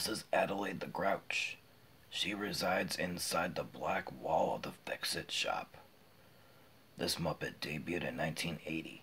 This is Adelaide the Grouch. She resides inside the black wall of the Fix-It shop. This Muppet debuted in 1980